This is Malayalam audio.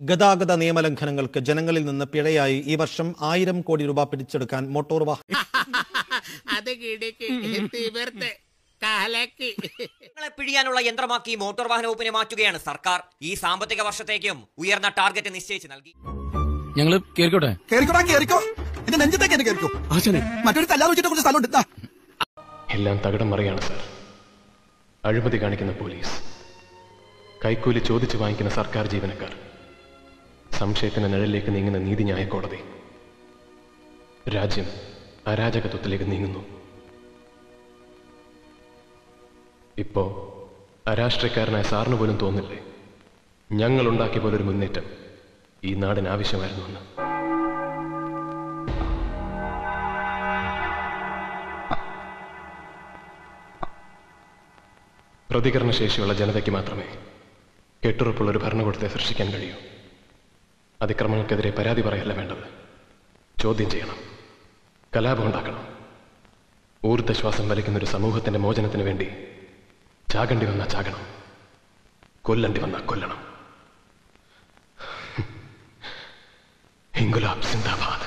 ഗതാഗത നിയമലംഘനങ്ങൾക്ക് ജനങ്ങളിൽ നിന്ന് പിഴയായി ഈ വർഷം ആയിരം കോടി രൂപ പിടിച്ചെടുക്കാൻ മോട്ടോർ വാഹന അത് കിടക്ക് തീവർത്ത് കാലക്ക്. ജനങ്ങളെ പിഴിയാനുള്ള യന്ത്രമാക്കി മോട്ടോർ വാഹന വകുപ്പിനെ മാറ്റുകയാണ് സർക്കാർ. ഈ സാമ്പത്തിക വർഷത്തേക്കും ഉയർന്ന ടാർഗറ്റ് നിശ്ചയിച്ച് നൽകി. ഞങ്ങൾ കേറിക്കോട്ടെ? കേറിക്കോടാ കേറിക്കോ. എന്റെ നെഞ്ചത്തേക്ക് എന്നെ കേറിക്കോ. മറ്റൊരു കല്ലാതെ വെച്ചിട്ട് കുറച്ച് സ്ഥലമുണ്ട്. എല്ലാം തകടം മറിയാണ് സർ. അഴിമതി കാണിക്കുന്ന പോലീസ്. കൈക്കൂലി ചോദിച്ചു വാങ്ങിക്കുന്ന സർക്കാർ ജീവനക്കാർ. സംശയത്തിന്റെ നിഴലിലേക്ക് നീങ്ങുന്ന നീതിന്യായ കോടതി. രാജ്യം അരാജകത്വത്തിലേക്ക് നീങ്ങുന്നു. ഇപ്പോ അരാഷ്ട്രീയക്കാരനായ സാറിന് പോലും തോന്നില്ലേ? ഞങ്ങൾ ഉണ്ടാക്കിയ പോലൊരു മുന്നേറ്റം ഈ നാടിന് ആവശ്യമായിരുന്നു എന്ന്. പ്രതികരണശേഷിയുള്ള ജനതയ്ക്ക് മാത്രമേ കെട്ടുറപ്പുള്ള ഒരു ഭരണകൂടത്തെ സൃഷ്ടിക്കാൻ കഴിയൂ. അതിക്രമങ്ങൾക്കെതിരെ പരാതി പറയല്ല വേണ്ടത്. ചോദ്യം ചെയ്യണം. കലാപം ഉണ്ടാക്കണം ഊർദ്ധശ്വാസം വലിക്കുന്ന ഒരു സമൂഹത്തിന്റെ മോചനത്തിന് വേണ്ടി ചാകണ്ടി വന്ന ചാകണം. കൊല്ലണ്ടി വന്ന കൊല്ലണം. ഹിംഗുലാബ് സിന്ദാബാദ്.